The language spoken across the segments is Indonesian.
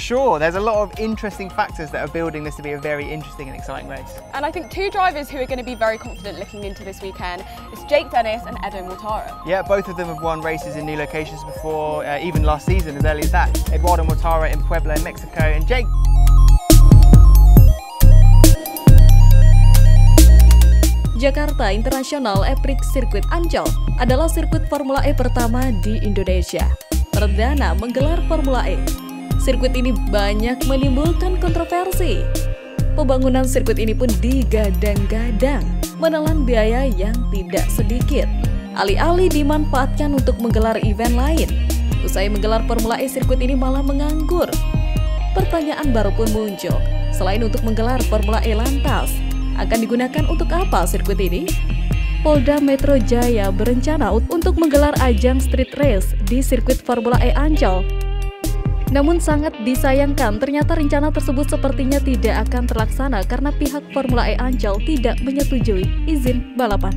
Sure, there's a lot of interesting factors that are building this to be a very interesting and exciting race. And I think two drivers who are going to be very confident looking into this weekend is Jake Dennis and Edo Mortara. Yeah, both of them have won races in new locations before, uh, even last season as early as that. Eduardo Mortara in Puebla, Mexico, and Jake Jakarta International Epic Circuit Ancol adalah sirkuit Formula E pertama di Indonesia. Perdana menggelar Formula E. Sirkuit ini banyak menimbulkan kontroversi. Pembangunan sirkuit ini pun digadang-gadang menelan biaya yang tidak sedikit. Alih-alih dimanfaatkan untuk menggelar event lain. Usai menggelar Formula E, sirkuit ini malah menganggur. Pertanyaan baru pun muncul. Selain untuk menggelar Formula E lantas, akan digunakan untuk apa sirkuit ini? Polda Metro Jaya berencana untuk menggelar ajang street race di sirkuit Formula E Ancol. Namun sangat disayangkan ternyata rencana tersebut sepertinya tidak akan terlaksana karena pihak Formula E Ancol tidak menyetujui izin balapan.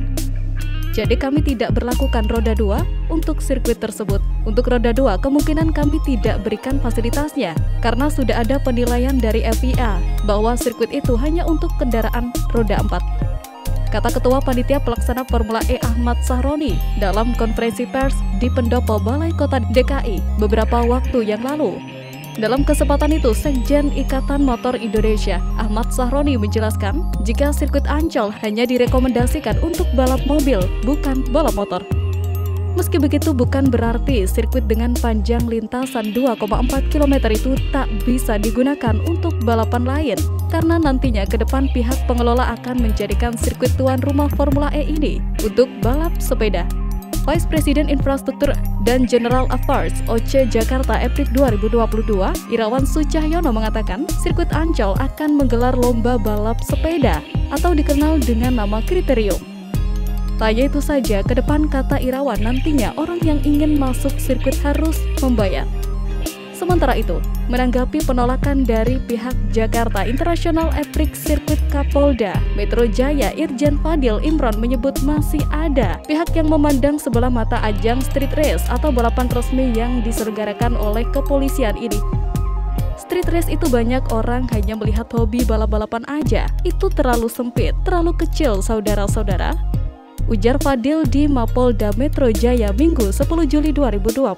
Jadi kami tidak berlakukan roda 2 untuk sirkuit tersebut. Untuk roda 2 kemungkinan kami tidak berikan fasilitasnya karena sudah ada penilaian dari FIA bahwa sirkuit itu hanya untuk kendaraan roda 4. Kata Ketua Panitia Pelaksana Formula E Ahmad Sahroni dalam konferensi pers di Pendopo Balai Kota DKI beberapa waktu yang lalu. Dalam kesempatan itu, Sekjen Ikatan Motor Indonesia, Ahmad Sahroni menjelaskan, jika sirkuit Ancol hanya direkomendasikan untuk balap mobil, bukan balap motor. Meski begitu, bukan berarti sirkuit dengan panjang lintasan 2,4 km itu tak bisa digunakan untuk balapan lain, karena nantinya ke depan pihak pengelola akan menjadikan sirkuit tuan rumah Formula E ini untuk balap sepeda. Vice President Infrastruktur dan General Affairs OC Jakarta April 2022, Irawan Sucahyono mengatakan sirkuit Ancol akan menggelar lomba balap sepeda atau dikenal dengan nama kriterium. Tanya itu saja, ke depan kata Irawan nantinya orang yang ingin masuk sirkuit harus membayar. Sementara itu, menanggapi penolakan dari pihak Jakarta International Epic Circuit Kapolda, Metro Jaya Irjen Fadil Imron menyebut masih ada pihak yang memandang sebelah mata ajang street race atau balapan resmi yang diselenggarakan oleh kepolisian ini. Street race itu banyak orang hanya melihat hobi balap-balapan aja. Itu terlalu sempit, terlalu kecil saudara-saudara. Ujar Fadil di Mapolda Metro Jaya Minggu 10 Juli 2022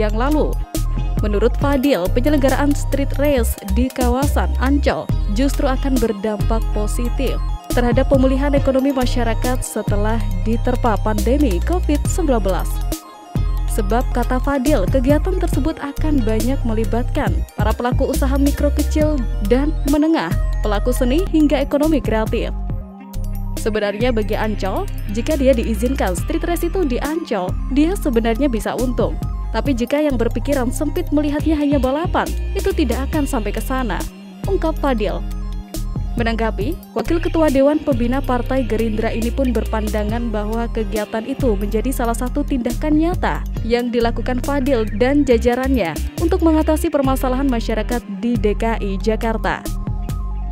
yang lalu. Menurut Fadil, penyelenggaraan street race di kawasan Ancol justru akan berdampak positif terhadap pemulihan ekonomi masyarakat setelah diterpa pandemi COVID-19. Sebab kata Fadil, kegiatan tersebut akan banyak melibatkan para pelaku usaha mikro kecil dan menengah, pelaku seni hingga ekonomi kreatif. Sebenarnya bagi Ancol, jika dia diizinkan street race itu di Ancol, dia sebenarnya bisa untung. Tapi jika yang berpikiran sempit melihatnya hanya balapan, itu tidak akan sampai ke sana, ungkap Fadil. Menanggapi, Wakil Ketua Dewan Pembina Partai Gerindra ini pun berpandangan bahwa kegiatan itu menjadi salah satu tindakan nyata yang dilakukan Fadil dan jajarannya untuk mengatasi permasalahan masyarakat di DKI Jakarta.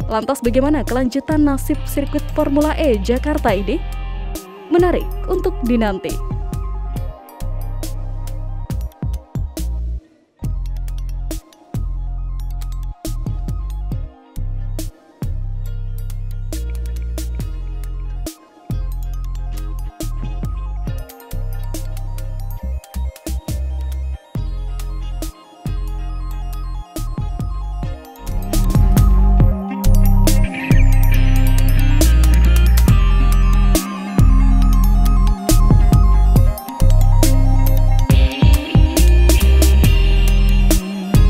Lantas bagaimana kelanjutan nasib sirkuit Formula E Jakarta ini? Menarik untuk dinanti.